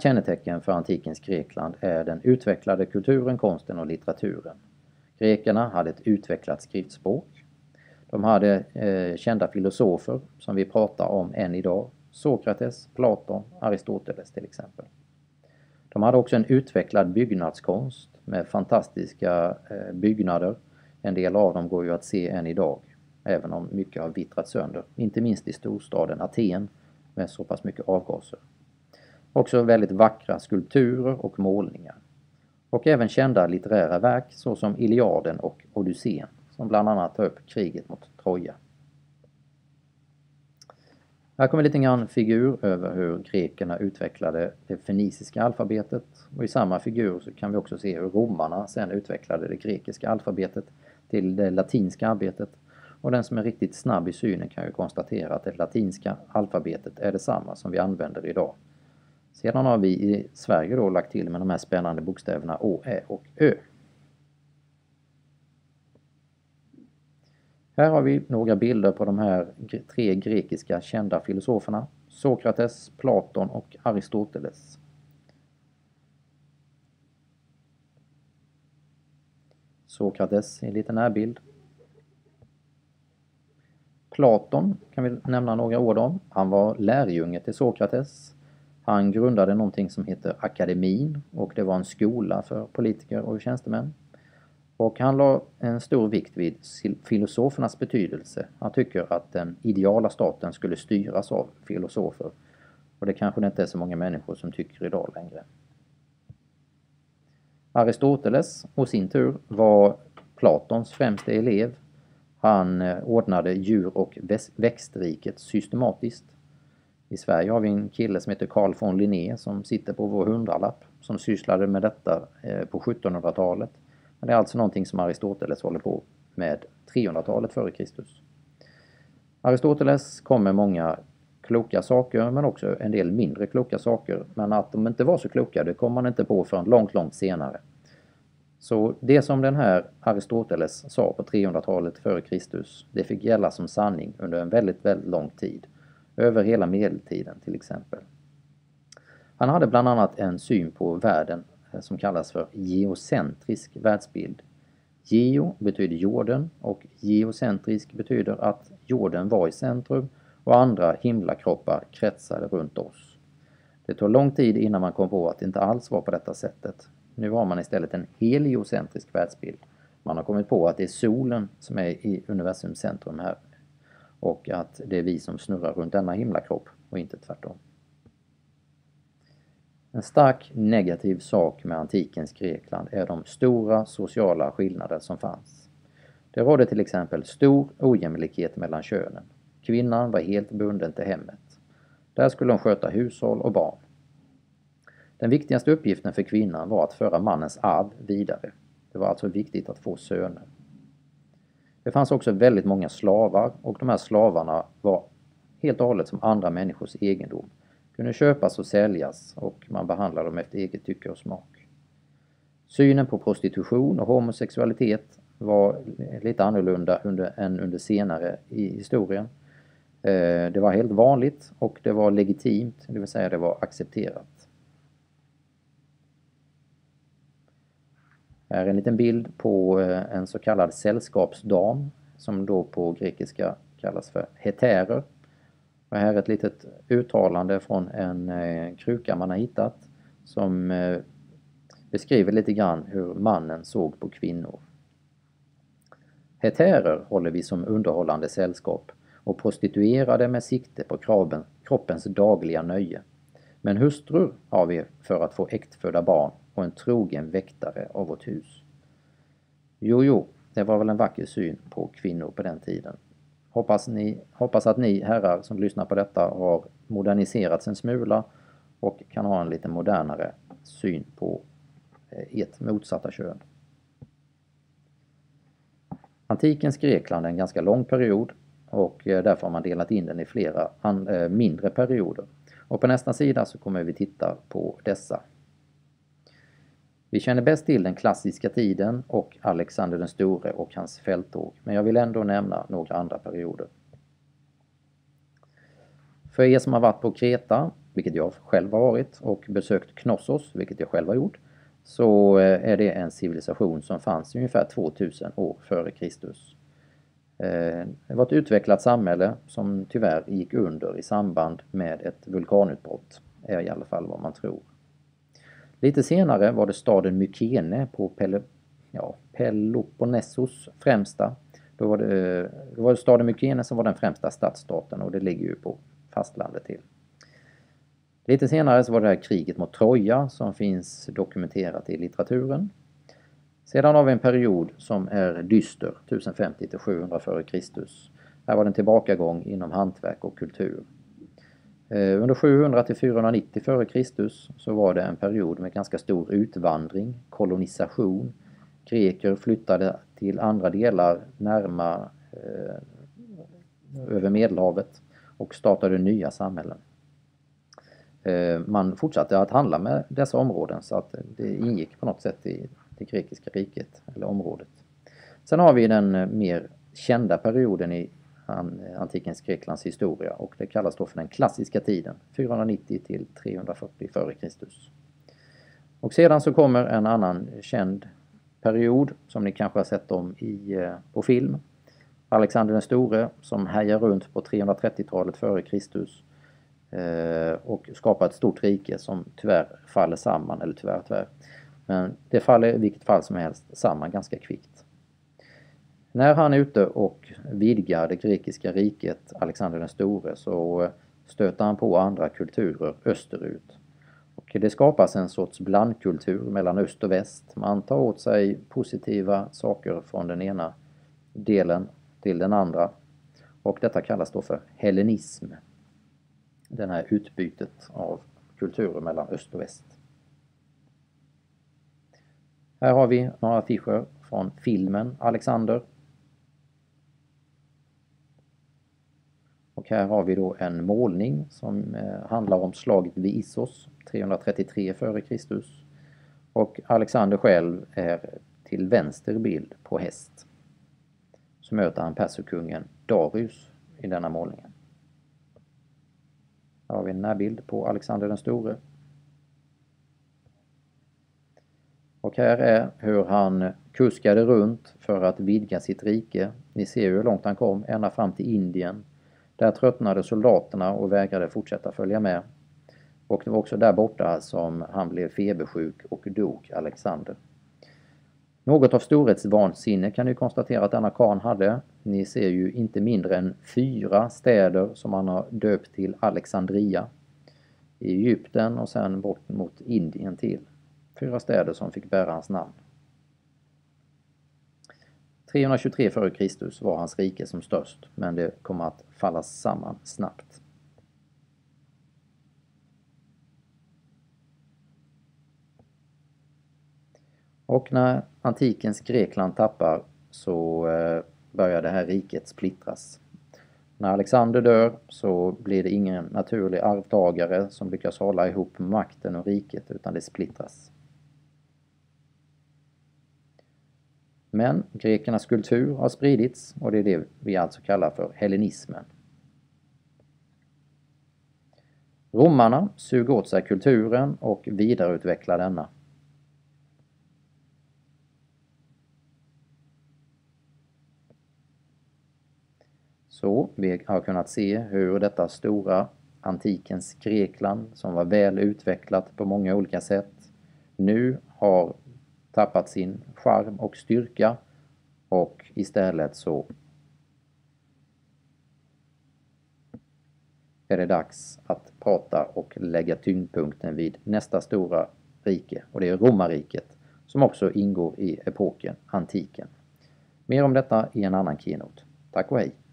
kännetecken för antikens Grekland är den utvecklade kulturen, konsten och litteraturen. Grekerna hade ett utvecklat skriftspråk. De hade eh, kända filosofer som vi pratar om än idag. Sokrates, Platon, Aristoteles till exempel. De hade också en utvecklad byggnadskonst med fantastiska eh, byggnader. En del av dem går ju att se än idag, även om mycket har vittrat sönder. Inte minst i storstaden Aten med så pass mycket avgaser. Också väldigt vackra skulpturer och målningar. Och även kända litterära verk såsom Iliaden och Odysseen som bland annat tar upp kriget mot Troja. Här kommer lite grann figur över hur grekerna utvecklade det feniciska alfabetet och i samma figur så kan vi också se hur romarna sen utvecklade det grekiska alfabetet till det latinska arbetet och den som är riktigt snabb i synen kan ju konstatera att det latinska alfabetet är detsamma som vi använder idag. Sedan har vi i Sverige då lagt till med de här spännande bokstäverna Å, Ä och Ö. Här har vi några bilder på de här tre grekiska kända filosoferna. Sokrates, Platon och Aristoteles. Sokrates i en liten närbild. Platon kan vi nämna några ord om. Han var lärjunge till Sokrates. Han grundade någonting som heter Akademin och det var en skola för politiker och tjänstemän. Och han la en stor vikt vid filosofernas betydelse. Han tycker att den ideala staten skulle styras av filosofer. Och det kanske det inte är så många människor som tycker idag längre. Aristoteles, å sin tur, var Platons främste elev. Han eh, ordnade djur och växtriket systematiskt. I Sverige har vi en kille som heter Carl von Linné som sitter på vår hundralapp som sysslade med detta eh, på 1700-talet. Det är alltså någonting som Aristoteles håller på med 300-talet före Kristus. Aristoteles kom med många kloka saker men också en del mindre kloka saker. Men att de inte var så kloka det kom man inte på förrän långt, långt senare. Så det som den här Aristoteles sa på 300-talet före Kristus, det fick gälla som sanning under en väldigt, väldigt lång tid. Över hela medeltiden till exempel. Han hade bland annat en syn på världen eh, som kallas för geocentrisk världsbild. Geo betyder jorden och geocentrisk betyder att jorden var i centrum och andra himlakroppar kretsade runt oss. Det tog lång tid innan man kom på att det inte alls var på detta sättet. Nu har man istället en heliocentrisk världsbild. Man har kommit på att det är solen som är i universums centrum här och att det är vi som snurrar runt denna himlakropp och inte tvärtom. En stark negativ sak med antikens Grekland är de stora sociala skillnader som fanns. Det rådde till exempel stor ojämlikhet mellan könen. Kvinnan var helt bunden till hemmet. Där skulle hon sköta hushåll och barn. Den viktigaste uppgiften för kvinnan var att föra mannens arv vidare. Det var alltså viktigt att få söner. Det fanns också väldigt många slavar och de här slavarna var helt och hållet som andra människors egendom kunde köpas och säljas och man behandlade dem efter eget tycke och smak. Synen på prostitution och homosexualitet var lite annorlunda under, än under senare i historien. Eh, det var helt vanligt och det var legitimt, det vill säga det var accepterat. Här är en liten bild på eh, en så kallad sällskapsdam som då på grekiska kallas för hetärer. Och här är ett litet uttalande från en eh, kruka man har hittat som eh, beskriver lite grann hur mannen såg på kvinnor. Hetärer håller vi som underhållande sällskap och prostituerade med sikte på kroppens dagliga nöje. Men hustrur har vi för att få äktfödda barn och en trogen väktare av vårt hus. Jo, jo, det var väl en vacker syn på kvinnor på den tiden. Hoppas, ni, hoppas att ni herrar som lyssnar på detta har moderniserats en smula och kan ha en lite modernare syn på eh, ert motsatta kön. Antikens Grekland är en ganska lång period och eh, därför har man delat in den i flera eh, mindre perioder. Och på nästa sida så kommer vi titta på dessa vi känner bäst till den klassiska tiden och Alexander den store och hans fälttåg, men jag vill ändå nämna några andra perioder. För er som har varit på Kreta vilket jag själv har varit, och besökt Knossos, vilket jag själv har gjort, så eh, är det en civilisation som fanns ungefär 2000 år före Kristus. Eh, det var ett utvecklat samhälle som tyvärr gick under i samband med ett vulkanutbrott, är i alla fall vad man tror. Lite senare var det staden Mykene på Pele, ja, Peloponnesos främsta. Då var, det, då var det staden Mykene som var den främsta stadsstaten och det ligger ju på fastlandet till. Lite senare så var det här kriget mot Troja som finns dokumenterat i litteraturen. Sedan har vi en period som är dyster, 1050 till 700 f.Kr. Här var det en tillbakagång inom hantverk och kultur. Eh, under 700 till 490 f.Kr. så var det en period med ganska stor utvandring, kolonisation. Greker flyttade till andra delar närmare eh, över Medelhavet och startade nya samhällen. Eh, man fortsatte att handla med dessa områden så att det ingick på något sätt i det grekiska riket eller området. Sen har vi den eh, mer kända perioden i antikens Greklands historia och det kallas då för den klassiska tiden, 490 till 340 f.Kr. Och sedan så kommer en annan känd period som ni kanske har sett om i, eh, på film. Alexander den store som härjar runt på 330-talet före Kristus eh, och skapar ett stort rike som tyvärr faller samman, eller tyvärr, tyvärr. Men det faller i vilket fall som helst samman ganska kvickt. När han är ute och vidgar det grekiska riket, Alexander den store, så stöter han på andra kulturer österut. Och det skapas en sorts blandkultur mellan öst och väst. Man tar åt sig positiva saker från den ena delen till den andra. Och detta kallas då för hellenism det här utbytet av kulturer mellan öst och väst. Här har vi några affischer från filmen Alexander. Och här har vi då en målning som eh, handlar om slaget vid Issos 333 f.Kr. Och Alexander själv är till vänster bild på häst. Så möter han perserkungen Darius i denna målningen. Här har vi en närbild på Alexander den store. Och här är hur han kuskade runt för att vidga sitt rike. Ni ser hur långt han kom, ända fram till Indien. Där tröttnade soldaterna och vägrade fortsätta följa med. Och det var också där borta som han blev febersjuk och dog, Alexander. Något av storhetsvansinne kan ni konstatera att denna karn hade. Ni ser ju inte mindre än fyra städer som han har döpt till Alexandria i Egypten och sen bort mot Indien till. Fyra städer som fick bära hans namn. 323 f.Kr. var hans rike som störst, men det kommer att falla samman snabbt. Och när antikens Grekland tappar så eh, börjar det här riket splittras. När Alexander dör så blir det ingen naturlig arvtagare som lyckas hålla ihop makten och riket utan det splittras. Men grekernas kultur har spridits och det är det vi alltså kallar för hellenismen. Romarna suger åt sig kulturen och vidareutvecklar denna. Så vi har kunnat se hur detta stora antikens Grekland som var väl utvecklat på många olika sätt nu har tappat sin charm och styrka och istället så är det dags att prata och lägga tyngdpunkten vid nästa stora rike och det är romarriket som också ingår i epoken antiken. Mer om detta i en annan keynote. Tack och hej!